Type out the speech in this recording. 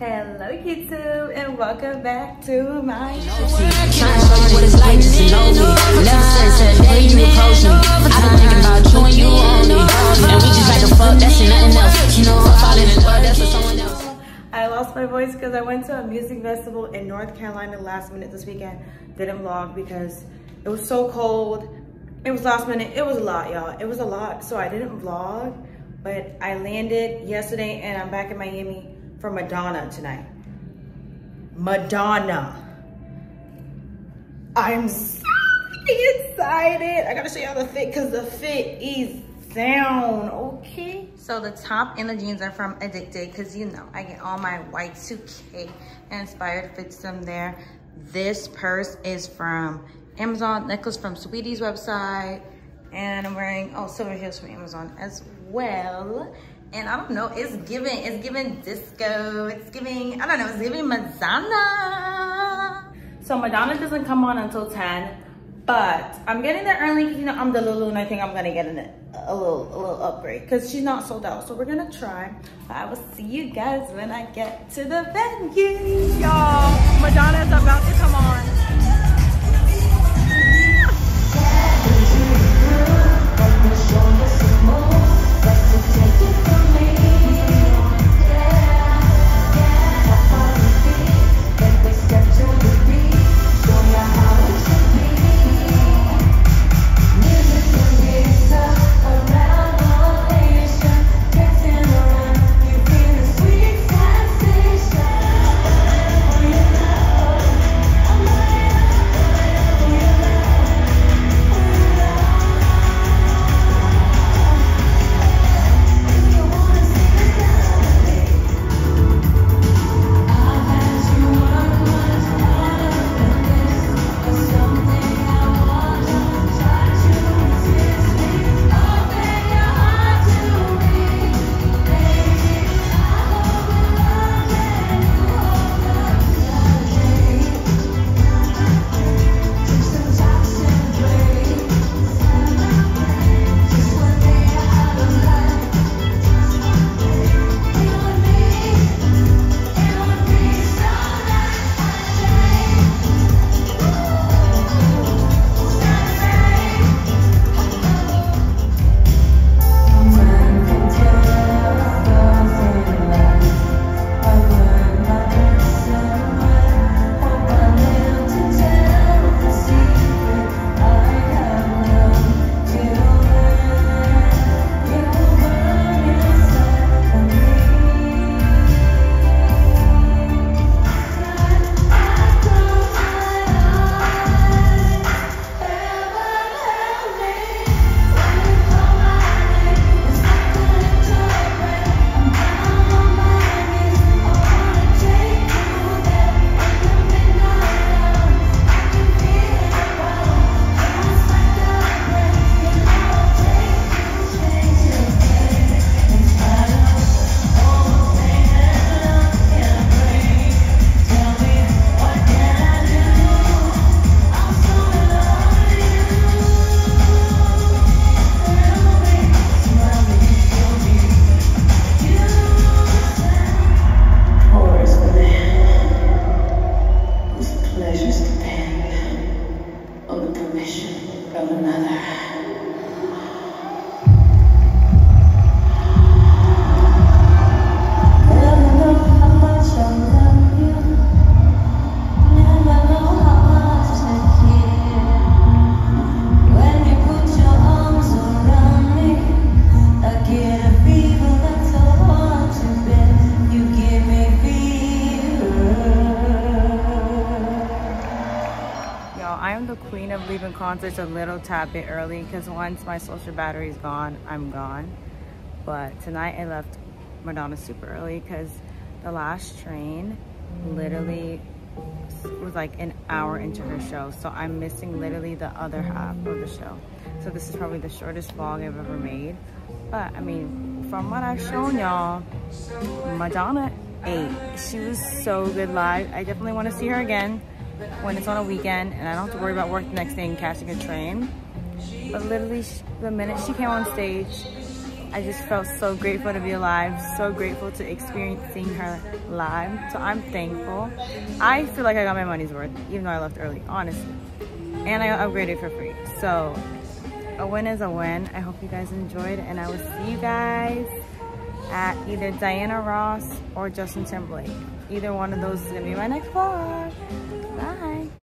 Hello YouTube and welcome back to my show you what it's like just to know me. Never said said day you approach me. I've been thinking about you and you only. And we just like to fuck, that's nothing else. You know, I'm falling in love, that's for someone else. I lost my voice because I went to a music festival in North Carolina last minute this weekend. Didn't vlog because it was so cold. It was last minute. It was a lot, y'all. It was a lot. So I didn't vlog, but I landed yesterday and I'm back in Miami for Madonna tonight. Madonna. I'm so excited. I gotta show y'all the fit because the fit is down, okay? So the top and the jeans are from Addicted because you know, I get all my Y2K inspired fits from there. This purse is from Amazon, necklace from Sweetie's website, and I'm wearing, oh, silver heels from Amazon as well. And I don't know, it's giving, it's giving disco, it's giving, I don't know, it's giving Madonna. So Madonna doesn't come on until 10, but I'm getting there early because, you know, I'm the Lulu and I think I'm gonna get in a, little a little upgrade because she's not sold out. So we're gonna try. I will see you guys when I get to the venue. Y'all, Madonna's about to come on. ともなら Y'all, I am the queen of leaving concerts a little tad bit early because once my social battery is gone, I'm gone. But tonight I left Madonna super early because the last train literally was like an hour into her show. So I'm missing literally the other half of the show. So this is probably the shortest vlog I've ever made. But I mean, from what I've shown y'all, Madonna ate. She was so good live. I definitely want to see her again when it's on a weekend and I don't have to worry about work the next day and catching a train. But literally, the minute she came on stage, I just felt so grateful to be alive, so grateful to experience seeing her live. So I'm thankful. I feel like I got my money's worth, even though I left early, honestly. And I upgraded for free. So a win is a win. I hope you guys enjoyed and I will see you guys at either Diana Ross or Justin Timberlake. Either one of those is gonna be my next vlog. Bye.